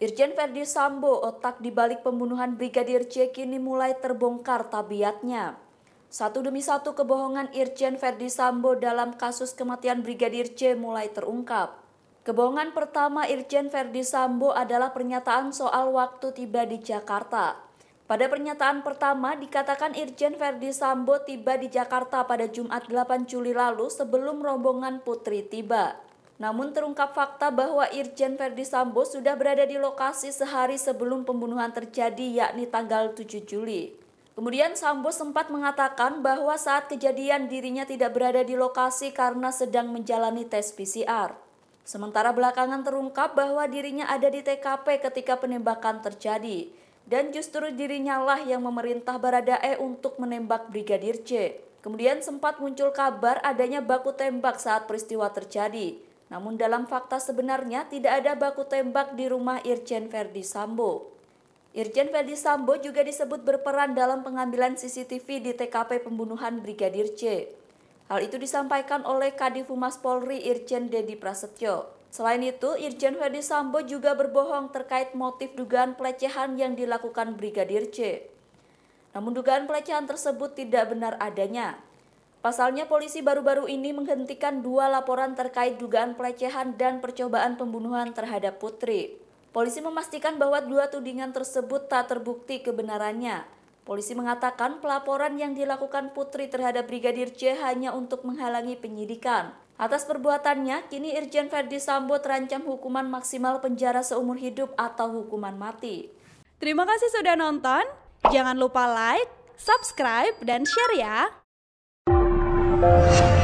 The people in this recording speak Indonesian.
Irjen Verdi Sambo, otak dibalik pembunuhan Brigadir C kini mulai terbongkar tabiatnya. Satu demi satu kebohongan Irjen Verdi Sambo dalam kasus kematian Brigadir C mulai terungkap. Kebohongan pertama Irjen Verdi Sambo adalah pernyataan soal waktu tiba di Jakarta. Pada pernyataan pertama dikatakan Irjen Verdi Sambo tiba di Jakarta pada Jumat 8 Juli lalu sebelum rombongan Putri tiba. Namun terungkap fakta bahwa Irjen Verdi Sambo sudah berada di lokasi sehari sebelum pembunuhan terjadi yakni tanggal 7 Juli. Kemudian Sambo sempat mengatakan bahwa saat kejadian dirinya tidak berada di lokasi karena sedang menjalani tes PCR. Sementara belakangan terungkap bahwa dirinya ada di TKP ketika penembakan terjadi dan justru dirinya lah yang memerintah Baradae untuk menembak Brigadir C. Kemudian sempat muncul kabar adanya baku tembak saat peristiwa terjadi. Namun dalam fakta sebenarnya tidak ada baku tembak di rumah Irjen Verdi Sambo. Irjen Verdi Sambo juga disebut berperan dalam pengambilan CCTV di TKP pembunuhan Brigadir C. Hal itu disampaikan oleh Kadif Humas Polri Irjen Dedi Prasetyo. Selain itu, Irjen Verdi Sambo juga berbohong terkait motif dugaan pelecehan yang dilakukan Brigadir C. Namun dugaan pelecehan tersebut tidak benar adanya. Pasalnya polisi baru-baru ini menghentikan dua laporan terkait dugaan pelecehan dan percobaan pembunuhan terhadap Putri. Polisi memastikan bahwa dua tudingan tersebut tak terbukti kebenarannya. Polisi mengatakan pelaporan yang dilakukan Putri terhadap Brigadir C hanya untuk menghalangi penyidikan. Atas perbuatannya, kini Irjen Verdi Sambo terancam hukuman maksimal penjara seumur hidup atau hukuman mati. Terima kasih sudah nonton. Jangan lupa like, subscribe, dan share ya. Thank you.